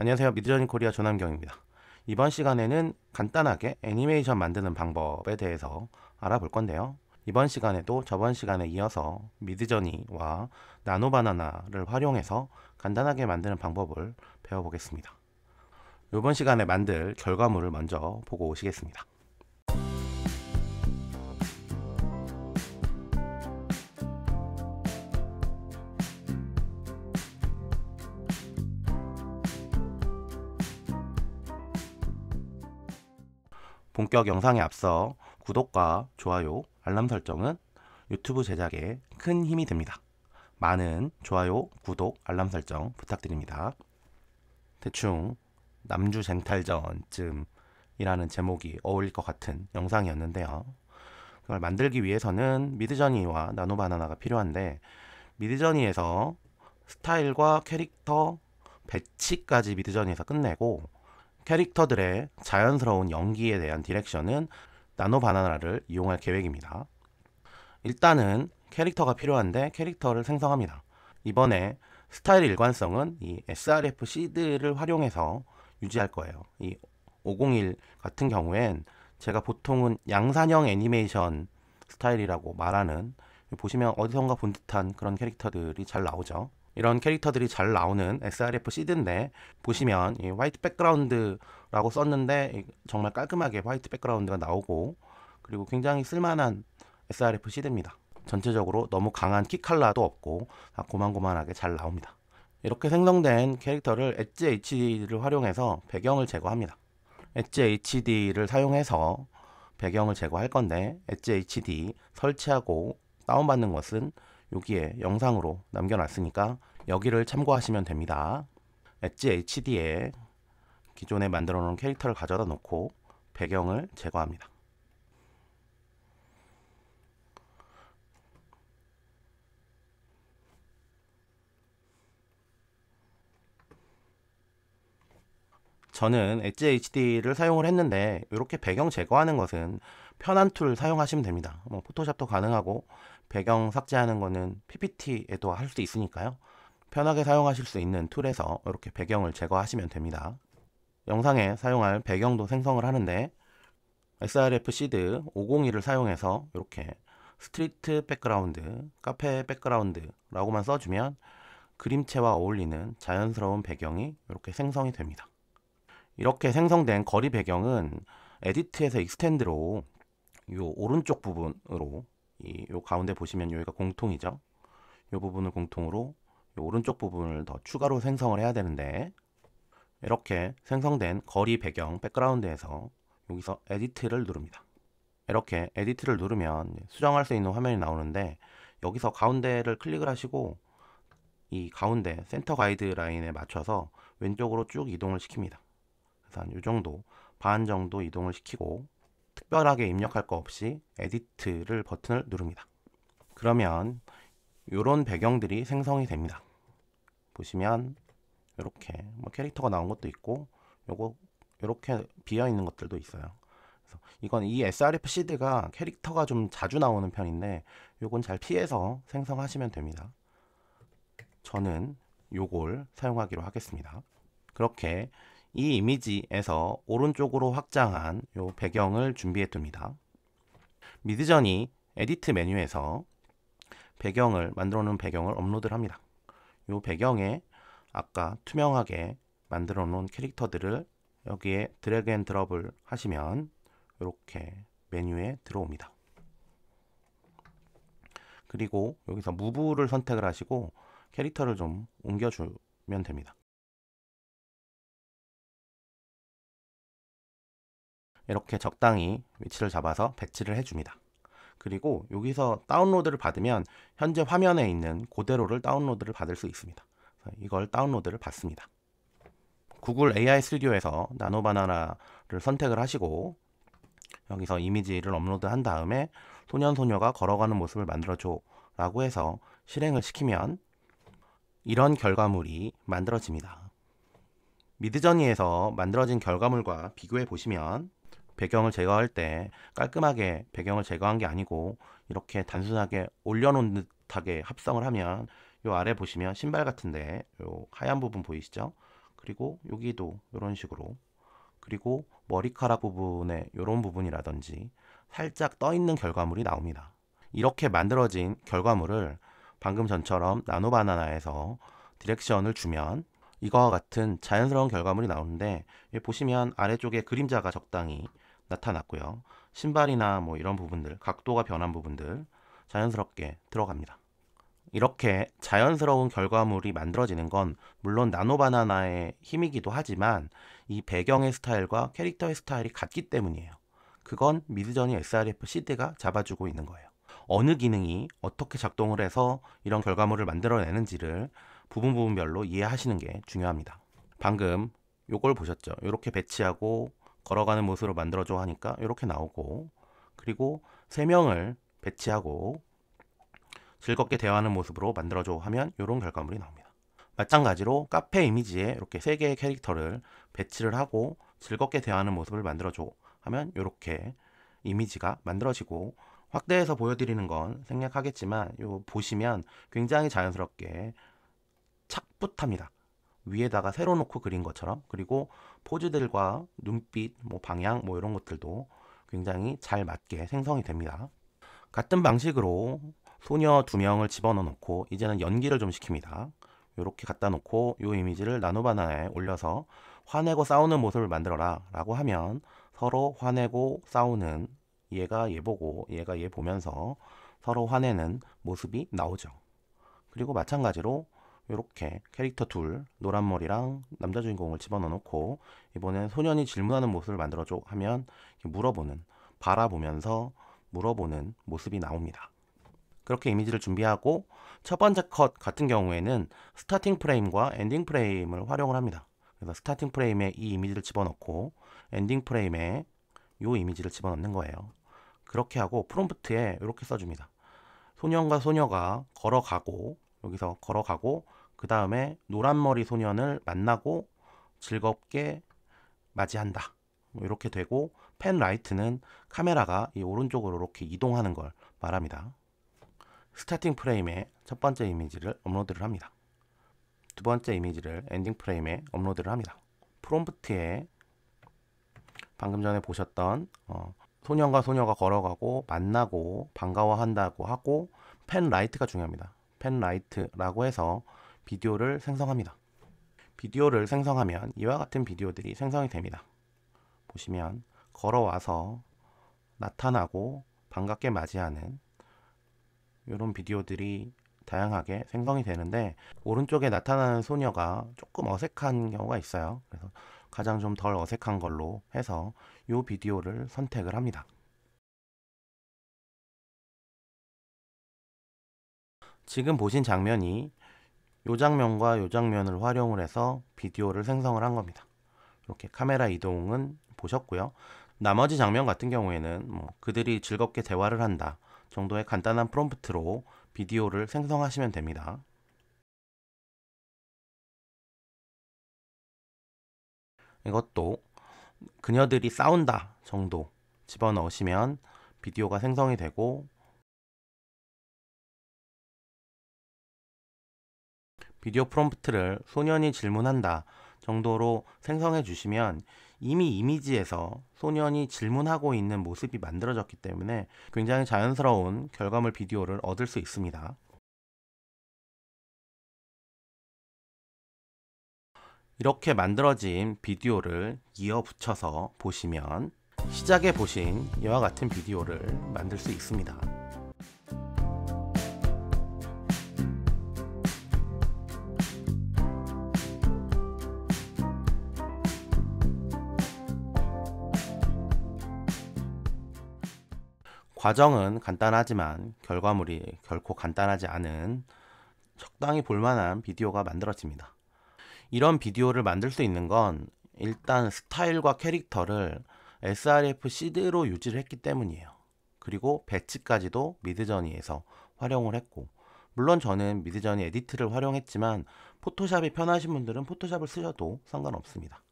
안녕하세요. 미드저니 코리아 조남경입니다. 이번 시간에는 간단하게 애니메이션 만드는 방법에 대해서 알아볼 건데요. 이번 시간에도 저번 시간에 이어서 미드저니와 나노바나나를 활용해서 간단하게 만드는 방법을 배워보겠습니다. 이번 시간에 만들 결과물을 먼저 보고 오시겠습니다 본격 영상에 앞서 구독과 좋아요, 알람 설정은 유튜브 제작에 큰 힘이 됩니다. 많은 좋아요, 구독, 알람 설정 부탁드립니다. 대충 남주 쟁탈전쯤이라는 제목이 어울릴 것 같은 영상이었는데요. 그걸 만들기 위해서는 미드저니와 나노바나나가 필요한데 미드저니에서 스타일과 캐릭터 배치까지 미드저니에서 끝내고 캐릭터들의 자연스러운 연기에 대한 디렉션은 나노 바나나를 이용할 계획입니다. 일단은 캐릭터가 필요한데 캐릭터를 생성합니다. 이번에 스타일 일관성은 이 srf 시드를 활용해서 유지할 거예요. 이 501 같은 경우엔 제가 보통은 양산형 애니메이션 스타일이라고 말하는 보시면 어디선가 본 듯한 그런 캐릭터들이 잘 나오죠. 이런 캐릭터들이 잘 나오는 sref seed인데 보시면 이 white background라고 썼는데 정말 깔끔하게 white background가 나오고 그리고 굉장히 쓸만한 sref seed입니다. 전체적으로 너무 강한 key color도 없고 다 고만고만하게 잘 나옵니다. 이렇게 생성된 캐릭터를 엣지 HD를 활용해서 배경을 제거합니다. 엣지 HD를 사용해서 배경을 제거할 건데 엣지 HD 설치하고 다운받는 것은 여기에 영상으로 남겨놨으니까 여기를 참고하시면 됩니다. 엣지 HD에 기존에 만들어 놓은 캐릭터를 가져다 놓고 배경을 제거합니다. 저는 엣지 HD를 사용을 했는데 이렇게 배경 제거하는 것은 편한 툴 사용하시면 됩니다. 뭐 포토샵도 가능하고 배경 삭제하는 거는 PPT에도 할 수 있으니까요. 편하게 사용하실 수 있는 툴에서 이렇게 배경을 제거하시면 됩니다. 영상에 사용할 배경도 생성을 하는데 sref seed 501을 사용해서 이렇게 street background, cafe background라고만 써주면 그림체와 어울리는 자연스러운 배경이 이렇게 생성이 됩니다. 이렇게 생성된 거리 배경은 edit에서 extend로 이 오른쪽 부분으로 이 요 가운데 보시면 여기가 공통이죠. 이 부분을 공통으로 오른쪽 부분을 더 추가로 생성을 해야 되는데 이렇게 생성된 거리 배경 background에서 여기서 edit를 누릅니다. 이렇게 edit를 누르면 수정할 수 있는 화면이 나오는데 여기서 가운데를 클릭을 하시고 이 가운데 센터 가이드 라인에 맞춰서 왼쪽으로 쭉 이동을 시킵니다. 그래서 한 이 정도 반 정도 이동을 시키고 특별하게 입력할 거 없이 edit를 버튼을 누릅니다. 그러면 이런 배경들이 생성이 됩니다. 보시면 이렇게 뭐 캐릭터가 나온 것도 있고 요거 이렇게 비어 있는 것들도 있어요. 그래서 이건 이 srf 시드가 캐릭터가 좀 자주 나오는 편인데 요건 잘 피해서 생성하시면 됩니다. 저는 요걸 사용하기로 하겠습니다. 그렇게 이 이미지에서 오른쪽으로 확장한 요 배경을 준비해 둡니다. 미드저니 edit 메뉴에서 배경을 만들어 놓은 배경을 업로드를 합니다. 이 배경에 아까 투명하게 만들어 놓은 캐릭터들을 여기에 drag and drop을 하시면 이렇게 메뉴에 들어옵니다. 그리고 여기서 무브를 선택을 하시고 캐릭터를 좀 옮겨주면 됩니다. 이렇게 적당히 위치를 잡아서 배치를 해줍니다. 그리고 여기서 다운로드를 받으면 현재 화면에 있는 그대로를 다운로드를 받을 수 있습니다. 이걸 다운로드를 받습니다. 구글 AI 스튜디오에서 나노바나나를 선택을 하시고 여기서 이미지를 업로드한 다음에 소년소녀가 걸어가는 모습을 만들어줘 라고 해서 실행을 시키면 이런 결과물이 만들어집니다. 미드저니에서 만들어진 결과물과 비교해 보시면 배경을 제거할 때 깔끔하게 배경을 제거한 게 아니고 이렇게 단순하게 올려놓은 듯하게 합성을 하면 요 아래 보시면 신발 같은데 요 하얀 부분 보이시죠? 그리고 여기도 이런 식으로 그리고 머리카락 부분에 이런 부분이라든지 살짝 떠 있는 결과물이 나옵니다. 이렇게 만들어진 결과물을 방금 전처럼 나노바나나에서 디렉션을 주면 이거와 같은 자연스러운 결과물이 나오는데 보시면 아래쪽에 그림자가 적당히 나타났고요. 신발이나 뭐 이런 부분들, 각도가 변한 부분들 자연스럽게 들어갑니다. 이렇게 자연스러운 결과물이 만들어지는 건 물론 나노바나나의 힘이기도 하지만 이 배경의 스타일과 캐릭터의 스타일이 같기 때문이에요. 그건 미드저니 SRF 시드가 잡아주고 있는 거예요. 어느 기능이 어떻게 작동을 해서 이런 결과물을 만들어내는지를 부분 부분별로 이해하시는 게 중요합니다. 방금 요걸 보셨죠? 이렇게 배치하고 걸어가는 모습으로 만들어줘 하니까 이렇게 나오고 그리고 세 명을 배치하고 즐겁게 대화하는 모습으로 만들어줘 하면 이런 결과물이 나옵니다. 마찬가지로 카페 이미지에 이렇게 세 개의 캐릭터를 배치를 하고 즐겁게 대화하는 모습을 만들어줘 하면 이렇게 이미지가 만들어지고 확대해서 보여드리는 건 생략하겠지만 요 보시면 굉장히 자연스럽게 착붙합니다. 위에다가 세로 놓고 그린 것처럼 그리고 포즈들과 눈빛, 뭐 방향 뭐 이런 것들도 굉장히 잘 맞게 생성이 됩니다. 같은 방식으로 소녀 두 명을 집어넣어 놓고 이제는 연기를 좀 시킵니다. 이렇게 갖다 놓고 이 이미지를 나노바나나에 올려서 화내고 싸우는 모습을 만들어라 라고 하면 서로 화내고 싸우는 얘가 얘 보고 얘가 얘 보면서 서로 화내는 모습이 나오죠. 그리고 마찬가지로 이렇게 캐릭터 둘 노란 머리랑 남자 주인공을 집어넣어 놓고 이번엔 소년이 질문하는 모습을 만들어 줘 하면 물어보는 바라보면서 물어보는 모습이 나옵니다. 그렇게 이미지를 준비하고 첫 번째 컷 같은 경우에는 starting frame과 ending frame을 활용을 합니다. 그래서 starting frame에 이 이미지를 집어넣고 ending frame에 이 이미지를 집어넣는 거예요. 그렇게 하고 프롬프트에 이렇게 써줍니다. 소년과 소녀가 걸어가고 여기서 걸어가고 그 다음에 노란머리 소년을 만나고 즐겁게 맞이한다. 뭐 이렇게 되고 pan right는 카메라가 이 오른쪽으로 이렇게 이동하는 걸 말합니다. starting frame에 첫 번째 이미지를 업로드를 합니다. 두 번째 이미지를 ending frame에 업로드를 합니다. 프롬프트에 방금 전에 보셨던 어, 소년과 소녀가 걸어가고 만나고 반가워한다고 하고 pan right가 중요합니다. pan right라고 해서 비디오를 생성합니다. 비디오를 생성하면 이와 같은 비디오들이 생성이 됩니다. 보시면 걸어와서 나타나고 반갑게 맞이하는 이런 비디오들이 다양하게 생성이 되는데 오른쪽에 나타나는 소녀가 조금 어색한 경우가 있어요. 그래서 가장 좀 덜 어색한 걸로 해서 이 비디오를 선택을 합니다. 지금 보신 장면이 이 장면과 이 장면을 활용을 해서 비디오를 생성을 한 겁니다. 이렇게 카메라 이동은 보셨고요. 나머지 장면 같은 경우에는 뭐 그들이 즐겁게 대화를 한다 정도의 간단한 프롬프트로 비디오를 생성하시면 됩니다. 이것도 그녀들이 싸운다 정도 집어넣으시면 비디오가 생성이 되고 비디오 프롬프트를 소년이 질문한다 정도로 생성해 주시면 이미 이미지에서 소년이 질문하고 있는 모습이 만들어졌기 때문에 굉장히 자연스러운 결과물 비디오를 얻을 수 있습니다. 이렇게 만들어진 비디오를 이어 붙여서 보시면 시작에 보신 이와 같은 비디오를 만들 수 있습니다. 과정은 간단하지만 결과물이 결코 간단하지 않은 적당히 볼만한 비디오가 만들어집니다. 이런 비디오를 만들 수 있는 건 일단 스타일과 캐릭터를 srf 시드로 유지를 했기 때문이에요. 그리고 배치까지도 미드저니에서 활용을 했고 물론 저는 미드저니 edit를 활용했지만 포토샵이 편하신 분들은 포토샵을 쓰셔도 상관없습니다.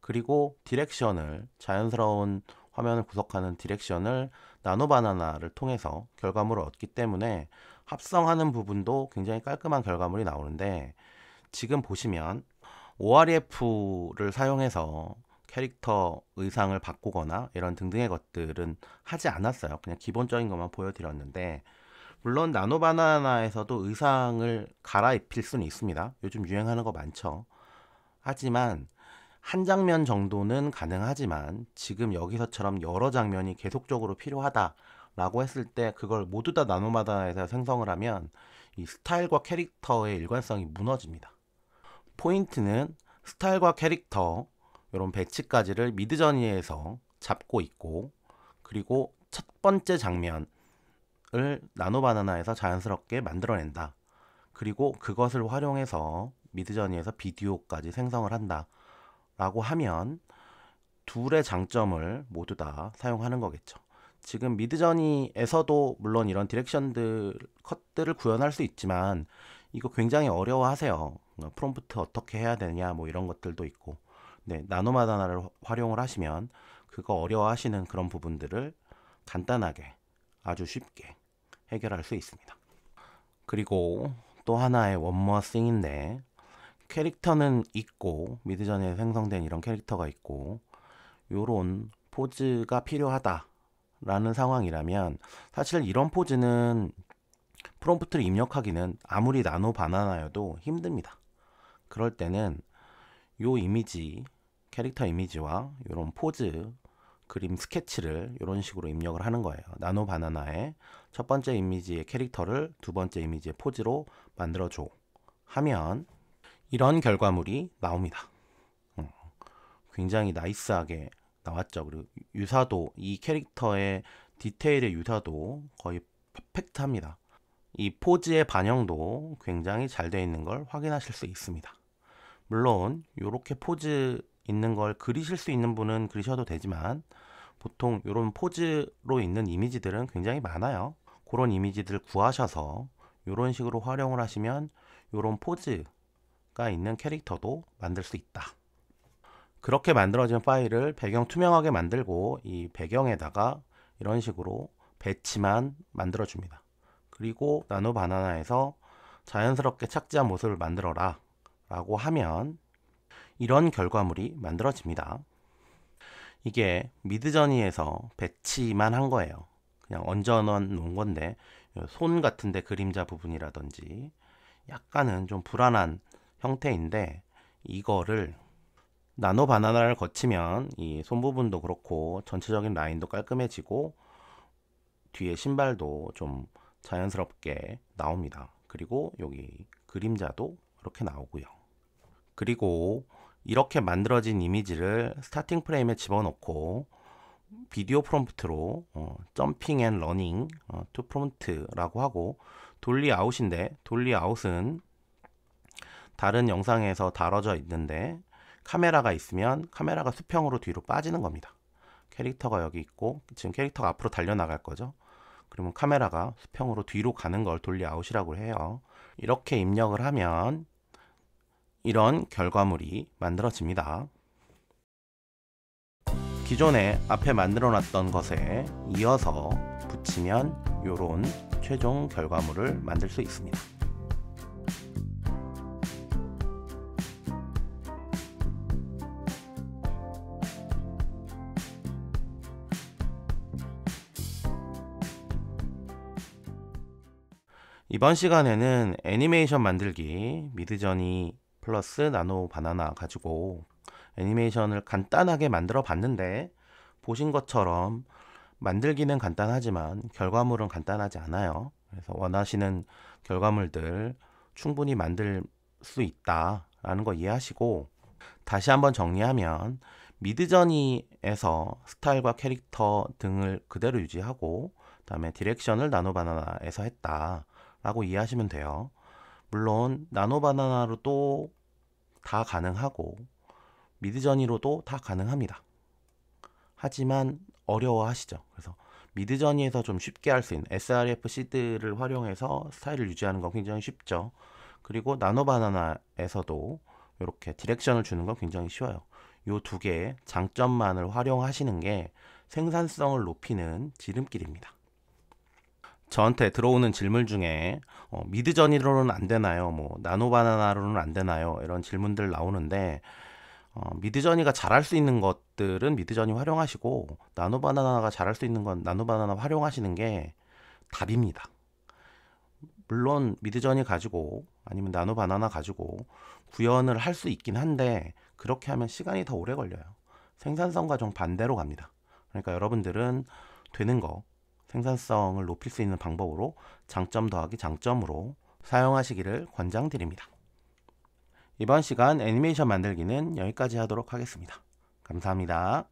그리고 direction을 자연스러운 화면을 구성하는 direction을 나노바나나를 통해서 결과물을 얻기 때문에 합성하는 부분도 굉장히 깔끔한 결과물이 나오는데 지금 보시면 OREF를 사용해서 캐릭터 의상을 바꾸거나 이런 등등의 것들은 하지 않았어요. 그냥 기본적인 것만 보여드렸는데 물론 나노바나나에서도 의상을 갈아입힐 수는 있습니다. 요즘 유행하는 거 많죠. 하지만 한 장면 정도는 가능하지만 지금 여기서처럼 여러 장면이 계속적으로 필요하다라고 했을 때 그걸 모두 다 나노바나나에서 생성을 하면 이 스타일과 캐릭터의 일관성이 무너집니다. 포인트는 스타일과 캐릭터 이런 배치까지를 미드저니에서 잡고 있고 그리고 첫 번째 장면을 나노바나나에서 자연스럽게 만들어낸다. 그리고 그것을 활용해서 미드저니에서 비디오까지 생성을 한다. 라고 하면 둘의 장점을 모두 다 사용하는 거겠죠. 지금 미드저니에서도 물론 이런 디렉션들 컷들을 구현할 수 있지만 이거 굉장히 어려워하세요. 프롬프트 어떻게 해야 되냐 뭐 이런 것들도 있고 네, 나노마다나를 활용을 하시면 그거 어려워하시는 그런 부분들을 간단하게 아주 쉽게 해결할 수 있습니다. 그리고 또 하나의 원머싱인데 캐릭터는 있고 미드전에 생성된 이런 캐릭터가 있고 요런 포즈가 필요하다라는 상황이라면 사실 이런 포즈는 프롬프트를 입력하기는 아무리 나노 바나나여도 힘듭니다. 그럴 때는 요 이미지 캐릭터 이미지와 이런 포즈 그림 스케치를 이런 식으로 입력을 하는 거예요. 나노 바나나의 첫 번째 이미지의 캐릭터를 두 번째 이미지의 포즈로 만들어줘 하면 이런 결과물이 나옵니다. 음, 굉장히 nice하게 나왔죠. 그리고 유사도 이 캐릭터의 디테일의 유사도 거의 perfect합니다. 이 포즈의 반영도 굉장히 잘 되어 있는 걸 확인하실 수 있습니다. 물론 이렇게 포즈 있는 걸 그리실 수 있는 분은 그리셔도 되지만 보통 이런 포즈로 있는 이미지들은 굉장히 많아요. 그런 이미지들 구하셔서 이런 식으로 활용을 하시면 이런 포즈 가 있는 캐릭터도 만들 수 있다. 그렇게 만들어진 파일을 배경 투명하게 만들고 이 배경에다가 이런 식으로 배치만 만들어 줍니다. 그리고 나노 바나나에서 자연스럽게 착지한 모습을 만들어라 라고 하면 이런 결과물이 만들어집니다. 이게 미드저니에서 배치만 한 거예요. 그냥 얹어 놓은 건데 손 같은데 그림자 부분이라든지 약간은 좀 불안한 형태인데 이거를 나노 바나나를 거치면 이 손 부분도 그렇고 전체적인 라인도 깔끔해지고 뒤에 신발도 좀 자연스럽게 나옵니다. 그리고 여기 그림자도 이렇게 나오고요. 그리고 이렇게 만들어진 이미지를 스타팅 프레임에 집어넣고 비디오 프롬프트로 어, jumping and running 어, to front라고 하고 dolly out인데 dolly out은 다른 영상에서 다뤄져 있는데 카메라가 있으면 카메라가 수평으로 뒤로 빠지는 겁니다. 캐릭터가 여기 있고 지금 캐릭터가 앞으로 달려나갈 거죠. 그러면 카메라가 수평으로 뒤로 가는 걸 dolly out이라고 해요. 이렇게 입력을 하면 이런 결과물이 만들어집니다. 기존에 앞에 만들어 놨던 것에 이어서 붙이면 이런 최종 결과물을 만들 수 있습니다. 이번 시간에는 애니메이션 만들기 미드저니 플러스 나노 바나나 가지고 애니메이션을 간단하게 만들어 봤는데 보신 것처럼 만들기는 간단하지만 결과물은 간단하지 않아요. 그래서 원하시는 결과물들 충분히 만들 수 있다라는 거 이해하시고 다시 한번 정리하면 미드저니에서 스타일과 캐릭터 등을 그대로 유지하고 그다음에 디렉션을 나노바나나에서 했다 라고 이해하시면 돼요. 물론 나노바나나로도 다 가능하고 미드저니로도 다 가능합니다. 하지만 어려워하시죠. 그래서 미드저니에서 좀 쉽게 할 수 있는 srf 시드를 활용해서 스타일을 유지하는 건 굉장히 쉽죠. 그리고 나노바나나에서도 이렇게 디렉션을 주는 건 굉장히 쉬워요. 이두 개의 장점만을 활용하시는 게 생산성을 높이는 지름길입니다. 저한테 들어오는 질문 중에 어, 미드저니로는 안 되나요? 뭐 나노바나나로는 안 되나요? 이런 질문들 나오는데 어, 미드저니가 잘할 수 있는 것들은 미드저니 활용하시고 나노바나나가 잘할 수 있는 건 나노바나나 활용하시는 게 답입니다. 물론 미드저니 가지고 아니면 나노바나나 가지고 구현을 할 수 있긴 한데 그렇게 하면 시간이 더 오래 걸려요. 생산성과 좀 반대로 갑니다. 그러니까 여러분들은 되는 거 생산성을 높일 수 있는 방법으로 장점 더하기 장점으로 사용하시기를 권장드립니다. 이번 시간 애니메이션 만들기는 여기까지 하도록 하겠습니다. 감사합니다.